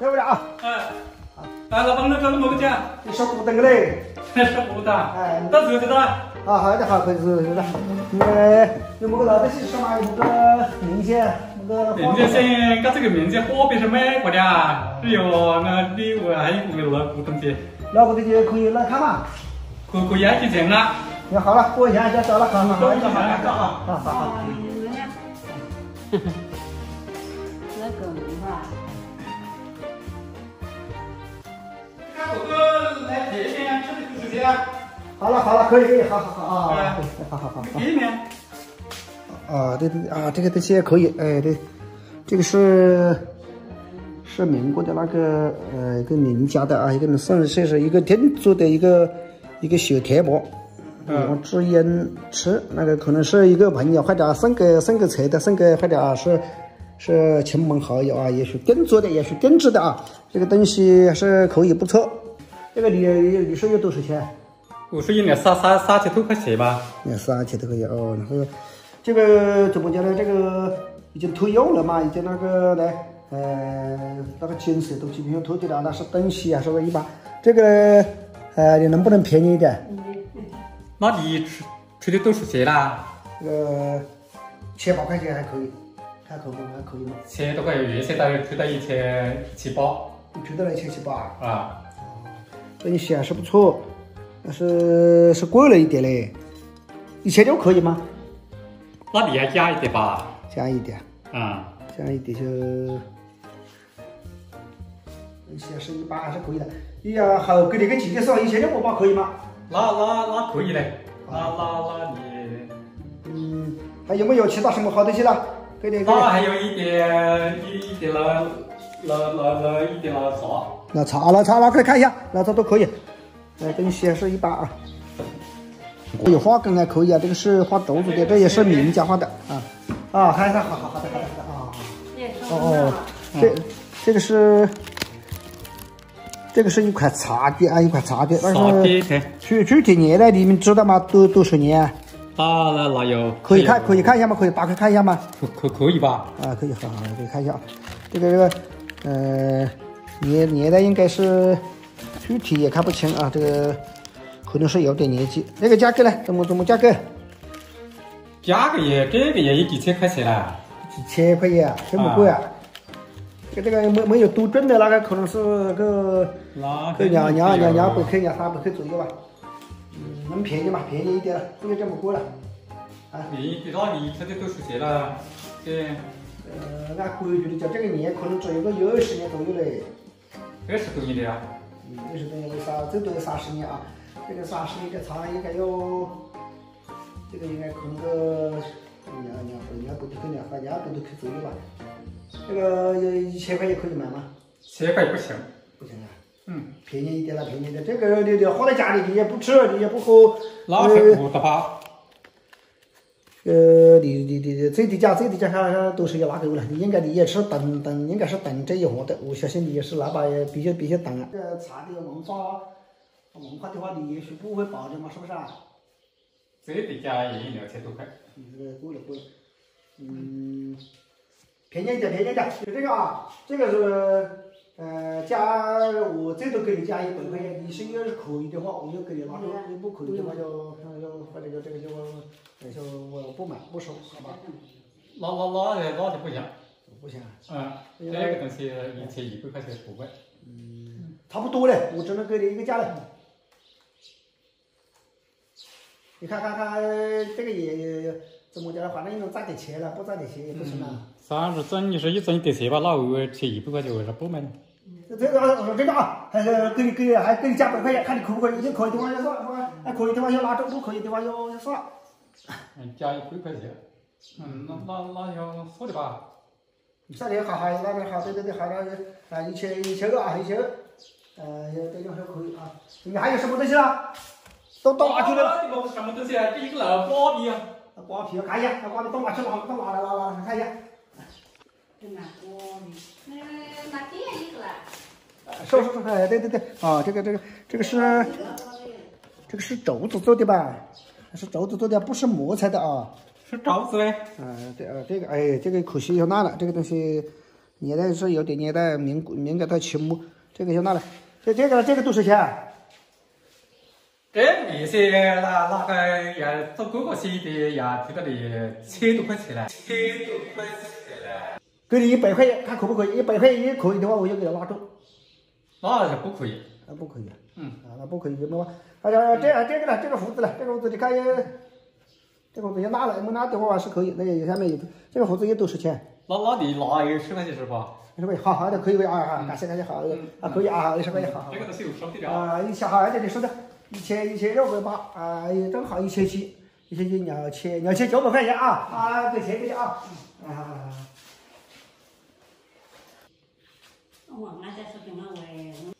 在不了啊。哎，哎，老板，那个么个讲？你烧古灯个嘞？烧古灯。哎，到时候的啦。啊，好的好，可以是是的。呃，有么个老百姓说嘛？有么个民间，么个。先，搞这个民间货币是买过的啊，哎呦那礼物还有没有那个东西？那个东西可以来看嘛？可可以啊，几钱啊？那好了，过一下就走了，好好好，好，好，好好好。那来这边吃的就是这样。好了好了，可以可以，好好好啊，好好好。里面。啊，对对啊，这个东西也可以，哎对，这个是是民国的那个呃一个名家的啊，一个算是是一个定做的一个一个小贴膜。嗯，只烟吃那个可能是一个朋友或者送给送给谁的，送给或者啊是是亲朋好友啊，也许定做的，也许定制的啊。这个东西还是可以不错。这个你你说要多少钱？我说一年三三三千多块钱吧。年三千多块钱哦。然后这个怎么讲呢？这个已经脱釉了嘛，已经那个呢，呃，那个金色都基本上脱掉了，那是东西啊，是不是一般？这个呃，你能不能便宜一点？那你出出的多少钱啦？这个千八块钱还可以，看口风还可以吗？千多块钱，原先大概出到一千七八。你出到了一千七八？啊。东西还是不错，但是是贵了一点嘞。一千六可以吗？那你要加一点吧？加一点。啊。加一点就。东西还是一般，还是可以的。你呀好给你个几个算一千六百八可以吗？那那那可以嘞，那那那你，嗯，还有没有其他什么好东西了？给点。那还有一点一一点那那那那一点那茶。那茶老茶拿过来看一下，那茶都可以。哎，东西还是一般啊。有画工还可以啊，这个是画竹子的，这也是名家画的啊。啊，看一下，好好好的好的好的啊。哦哦，这这个是。这个是一块茶具啊，一块茶具，但是具具体年代你们知道吗？多多少年？啊，那那有可以看，可以看一下吗？可以打开看一下吗？可可可以吧？啊，可以，好好，可以看一下啊。这个这个，呃，年年代应该是具体也看不清啊，这个可能是有点年纪。那个价格呢？怎么怎么价格？价格也这个也有几千块钱了。几千块钱啊？这么贵啊？跟这个没没有多重的那个，可能是个个两两两两百克、两三百克左右吧。嗯，能便宜嘛？便宜一点了，不要这么贵了。啊，便宜的那你出的多少钱了？对呃，按规矩的讲，这个年可能只有个二十年左右嘞。二十多年的啊？嗯，二十多年三，最多有三十年啊。这个三十年的茶应该要，这个应该可能个两两百、两百多克、两百两百多克左右吧。这个一千块也可以买吗？千块不行，不行啊。嗯，便宜一点了，便宜一点。这个你你放在家里，你也不吃，你也不喝。那是不的话。呃，你你你最低价最低价看多少要拿给我了。你应该你也是等等，应该是等这一行的。我相信你也是老板，也比较比较懂啊。这个茶的文化文化的话，你也许不会保证嘛，是不是啊？最低价也两千多块。你这个贵了贵了。嗯。便宜一点，便宜一点，就这个啊，这个是呃加我最多给你加一百块钱，你是要是可以的话，我就给你拿走；你不可以的话就就或者就这个就就我不买不收，好吧？那那那那就不行，不行。嗯，这个东西一千一百块钱不贵。嗯，差不多嘞，我只能给你一个价了。你看看看，这个也怎么讲？反正能赚点钱了，不赚点钱也不行了。三十挣，你说一挣一点钱吧，那我千一百块钱为啥不买呢？这个我说这个啊，还是给你给还给你加百块钱，看你可不可以？你可以的话就算，还可以的话要拿走，不可以的话要就算。嗯，加一百块钱。嗯，那那那就算的吧。这里好好，那边好，对对对，好了，啊一千一千二啊，一千二，呃，这样还可以啊。你还有什么东西啊？都到哪去了？什么东西啊？这一个老瓜皮啊，瓜皮，看一下，那瓜皮到哪去了？到哪来了？来看一下。收收收，哎，对对对，啊，这个这个这个是，这个是竹子做的吧？是竹子做的，不是木材的啊。是竹子嘞？嗯，对啊，这个哎，这个可惜要烂了，这个东西，年代是有点年代，民国民国到清末，这个要烂了，这这个这个多少钱？这那些那那个也做哥哥些的也提到的千多块钱了，千多块钱嘞。给你一百块钱，看可不可以？一百块也可以的话，我就给他拉住。那是不可以。那不可以。嗯。啊，那不可以，没办法。哎呀，这这个呢，这个胡子呢，这个胡子你看，这个胡子也拿了，没拿的话是可以。那个下面有这个胡子也多少钱？那那你拿有十块钱是吧？十块，好好的可以啊啊，感谢感谢好，啊可以啊，二十块钱好。这个都是有收的啊，一千好，这里收的，一千一千六百八，啊，正好一千七，一千七你要切，你要切九百块钱啊啊，给钱给啊啊。我俺家是跟我也。